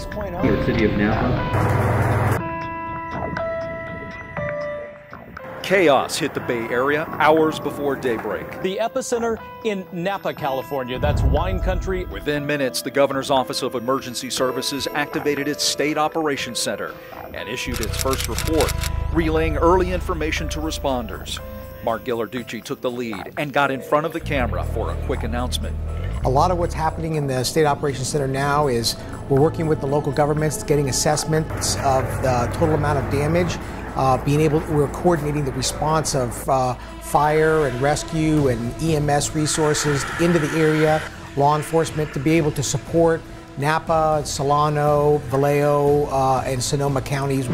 6.0. The city of Napa. Chaos hit the Bay Area hours before daybreak. The epicenter in Napa, California. That's wine country. Within minutes, the governor's Office of Emergency Services activated its State Operations Center and issued its first report, relaying early information to responders. Mark Ghilarducci took the lead and got in front of the camera for a quick announcement. A lot of what's happening in the State Operations Center now is we're working with the local governments, getting assessments of the total amount of damage uh, being able, we're coordinating the response of uh, fire and rescue and EMS resources into the area, law enforcement to be able to support Napa, Solano, Vallejo, uh, and Sonoma counties.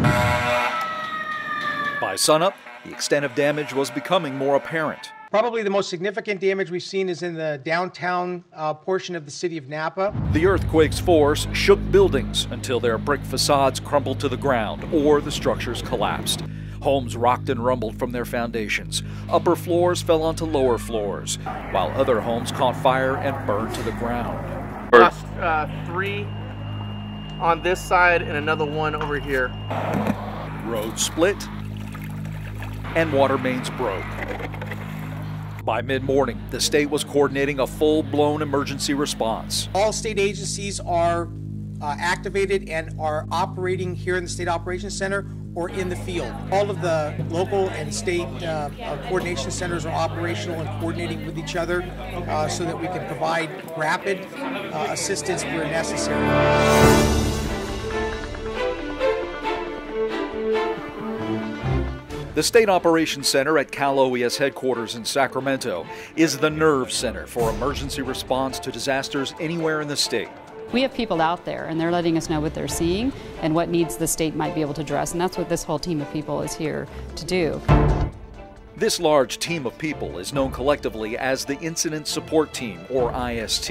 By sunup, the extent of damage was becoming more apparent. Probably the most significant damage we've seen is in the downtown uh, portion of the city of Napa. The earthquake's force shook buildings until their brick facades crumbled to the ground or the structures collapsed. Homes rocked and rumbled from their foundations. Upper floors fell onto lower floors, while other homes caught fire and burned to the ground. Lost uh, three on this side and another one over here. Roads split and water mains broke. By mid morning, the state was coordinating a full blown emergency response. All state agencies are uh, activated and are operating here in the State Operations Center or in the field. All of the local and state uh, uh, coordination centers are operational and coordinating with each other uh, so that we can provide rapid uh, assistance where necessary. The State Operations Center at Cal OES headquarters in Sacramento is the nerve center for emergency response to disasters anywhere in the state. We have people out there and they're letting us know what they're seeing and what needs the state might be able to address, and that's what this whole team of people is here to do. This large team of people is known collectively as the Incident Support Team, or IST.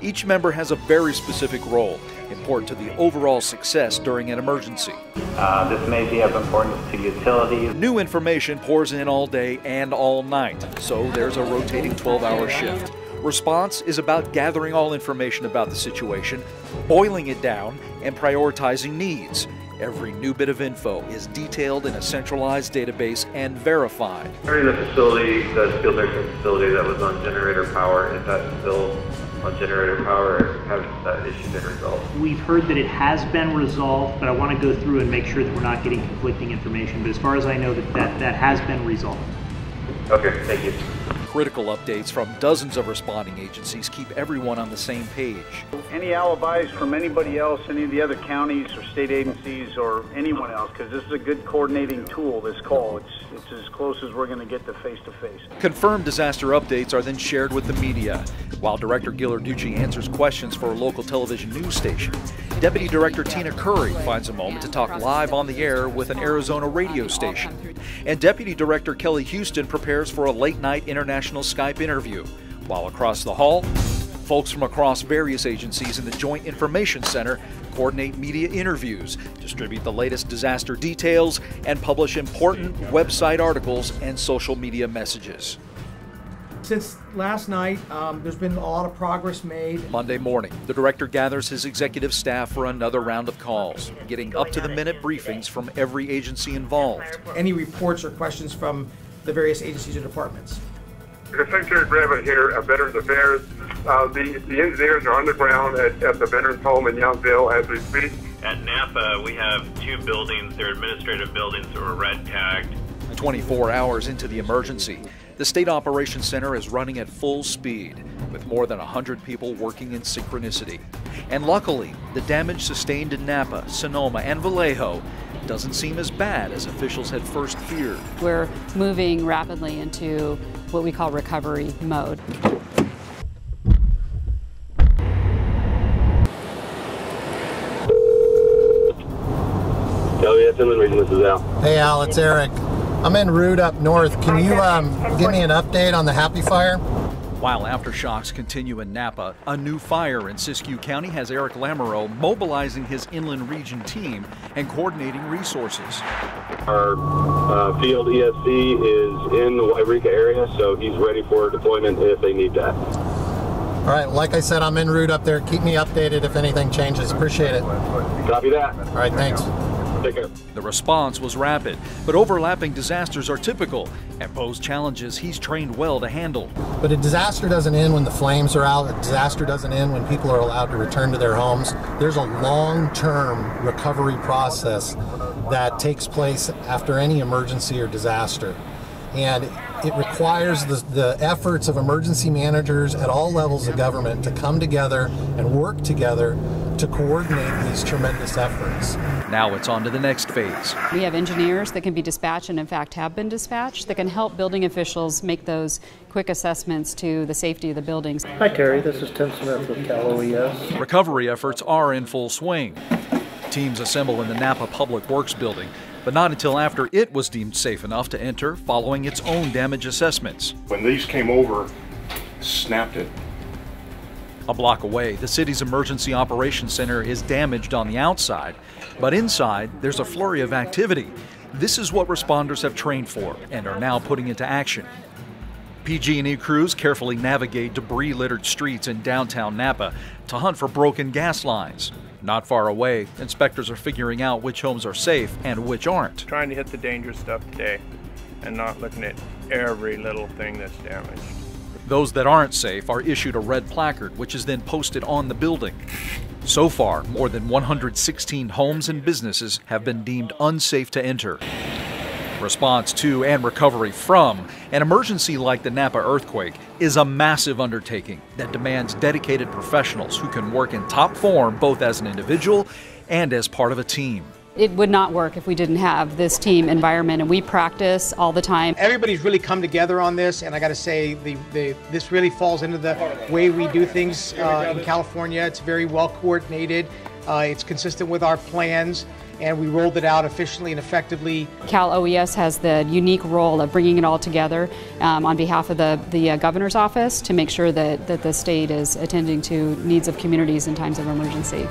Each member has a very specific role, important to the overall success during an emergency. Uh, this may be of importance to utilities. New information pours in all day and all night, so there's a rotating 12 hour shift. Response is about gathering all information about the situation, boiling it down, and prioritizing needs. Every new bit of info is detailed in a centralized database and verified. During the facility, the skilled nursing facility that was on generator power, is that still on generator power, has that issue been resolved? We've heard that it has been resolved, but I want to go through and make sure that we're not getting conflicting information. But as far as I know, that, that, that has been resolved. Okay, thank you. Critical updates from dozens of responding agencies keep everyone on the same page. Any alibis from anybody else, any of the other counties or state agencies or anyone else, because this is a good coordinating tool, this call. It's, it's as close as we're going to get to face to face. Confirmed disaster updates are then shared with the media. While Director Ghilarducci answers questions for a local television news station, Deputy Director Tina Curry finds a moment to talk live on the air with an Arizona radio station. And Deputy Director Kelly Huston prepares for a late night international Skype interview, while across the hall, folks from across various agencies in the Joint Information Center coordinate media interviews, distribute the latest disaster details, and publish important website articles and social media messages. Since last night, um, there's been a lot of progress made. Monday morning, the director gathers his executive staff for another round of calls, getting up to the minute briefings from every agency involved. Any reports or questions from the various agencies or departments? Secretary Gravett here of Veterans Affairs. Uh, the, the engineers are on the ground at, at the Veterans Home in Yountville as we speak. At Napa, we have two buildings. They're administrative buildings that were red tagged. 24 hours into the emergency, the State Operations Center is running at full speed, with more than 100 people working in synchronicity. And luckily, the damage sustained in Napa, Sonoma, and Vallejo doesn't seem as bad as officials had first feared. We're moving rapidly into what we call recovery mode. LVS Inland Region, this is Al. Hey Al, it's Eric. I'm en route up north. Can you um, give me an update on the Happy Fire? While aftershocks continue in Napa, a new fire in Siskiyou County has Eric Lamoureux mobilizing his inland region team and coordinating resources. Our uh, field ESC is in the Yreka area, so he's ready for deployment if they need that. All right, like I said, I'm en route up there. Keep me updated if anything changes. Appreciate it. Copy that. All right, thanks. Take care. The response was rapid, but overlapping disasters are typical and pose challenges he's trained well to handle. But a disaster doesn't end when the flames are out. A disaster doesn't end when people are allowed to return to their homes. There's a long-term recovery process that takes place after any emergency or disaster. And it requires the, the efforts of emergency managers at all levels of government to come together and work together to coordinate these tremendous efforts. Now it's on to the next phase. We have engineers that can be dispatched and, in fact, have been dispatched that can help building officials make those quick assessments to the safety of the buildings. Hi, Terry. This is Tim Smith with Cal OES. Recovery efforts are in full swing. Teams assemble in the Napa Public Works building, but not until after it was deemed safe enough to enter following its own damage assessments. When these came over, snapped it. A block away, the city's emergency operations center is damaged on the outside, but inside there's a flurry of activity. This is what responders have trained for and are now putting into action. PG&E crews carefully navigate debris-littered streets in downtown Napa to hunt for broken gas lines. Not far away, inspectors are figuring out which homes are safe and which aren't. Trying to hit the dangerous stuff today and not looking at every little thing that's damaged. Those that aren't safe are issued a red placard, which is then posted on the building. So far, more than 116 homes and businesses have been deemed unsafe to enter. Response to and recovery from an emergency like the Napa earthquake is a massive undertaking that demands dedicated professionals who can work in top form both as an individual and as part of a team. It would not work if we didn't have this team environment, and we practice all the time. Everybody's really come together on this, and I got to say, the, the, this really falls into the way we do things uh, in California. It's very well coordinated, uh, it's consistent with our plans, and we rolled it out efficiently and effectively. Cal OES has the unique role of bringing it all together um, on behalf of the, the uh, governor's office to make sure that, that the state is attending to needs of communities in times of emergency.